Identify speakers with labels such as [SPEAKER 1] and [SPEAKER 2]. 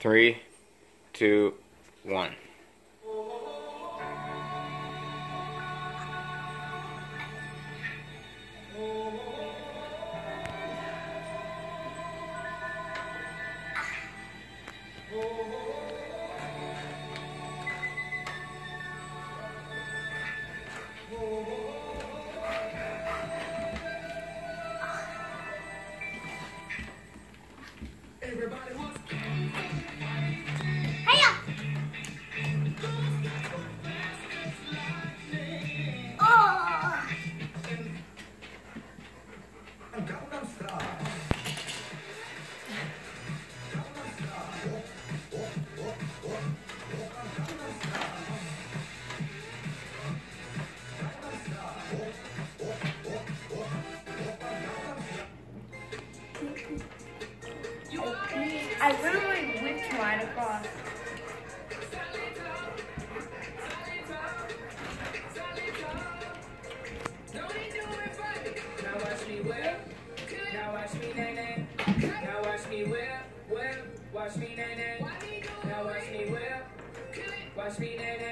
[SPEAKER 1] Three, two, one.
[SPEAKER 2] Everybody wants
[SPEAKER 3] I literally whipped mine across.
[SPEAKER 4] Now watch me whip. Now watch me nae nae. Now watch me whip, whip. Watch me nae nae. Now watch me whip. Watch me nae nae.